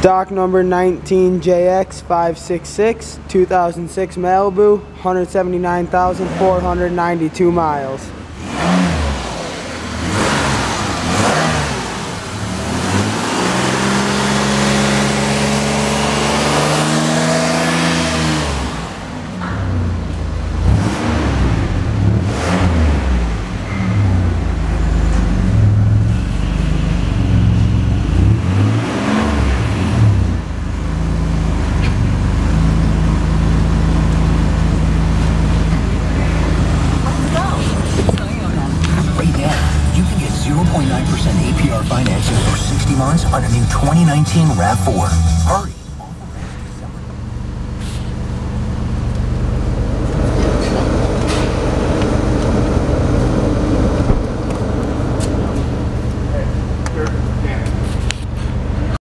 Stock number 19JX566, 2006 Malibu, 179,492 miles. APR financing for 60 months on a new 2019 RAV4. Hurry!